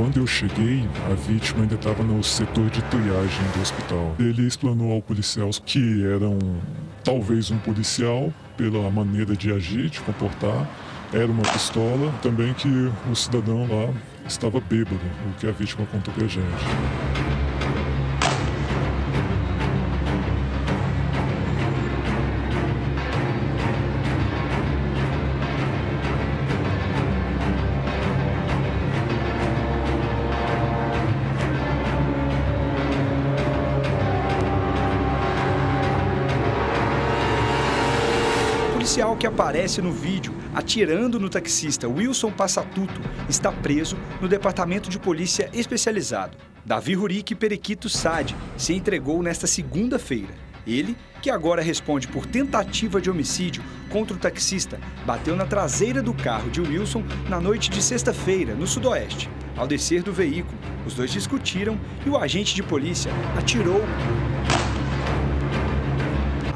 Quando eu cheguei, a vítima ainda estava no setor de triagem do hospital. Ele explanou ao policial que era um, talvez um policial pela maneira de agir, de comportar. Era uma pistola, também que o cidadão lá estava bêbado, o que a vítima contou pra gente. Policial que aparece no vídeo atirando no taxista Wilson Passatuto está preso no Departamento de Polícia Especializado. Davi Rurik Perequito Sade se entregou nesta segunda-feira. Ele, que agora responde por tentativa de homicídio contra o taxista, bateu na traseira do carro de Wilson na noite de sexta-feira, no Sudoeste. Ao descer do veículo, os dois discutiram e o agente de polícia atirou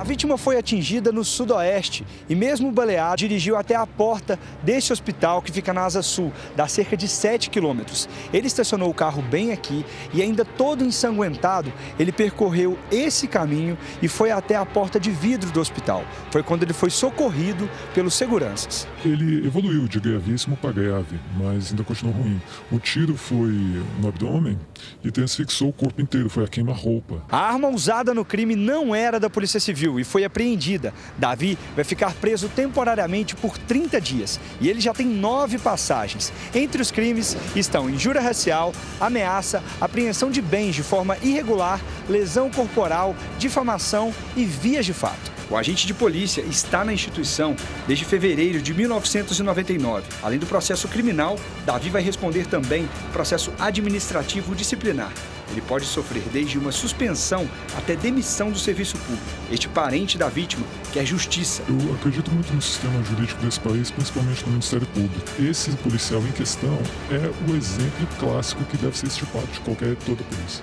a vítima foi atingida no sudoeste e, mesmo baleado, dirigiu até a porta desse hospital que fica na Asa Sul, dá cerca de 7 quilômetros. Ele estacionou o carro bem aqui e, ainda todo ensanguentado, ele percorreu esse caminho e foi até a porta de vidro do hospital. Foi quando ele foi socorrido pelos seguranças. Ele evoluiu de gravíssimo para grave, mas ainda continuou ruim. O tiro foi no abdômen e transfixou o corpo inteiro, foi a queima-roupa. A arma usada no crime não era da Polícia Civil e foi apreendida. Davi vai ficar preso temporariamente por 30 dias e ele já tem nove passagens. Entre os crimes estão injúria racial, ameaça, apreensão de bens de forma irregular, lesão corporal, difamação e vias de fato. O agente de polícia está na instituição desde fevereiro de 1999. Além do processo criminal, Davi vai responder também processo administrativo disciplinar. Ele pode sofrer desde uma suspensão até demissão do serviço público. Este parente da vítima quer justiça. Eu acredito muito no sistema jurídico desse país, principalmente no Ministério Público. Esse policial em questão é o exemplo clássico que deve ser estipado de qualquer toda polícia.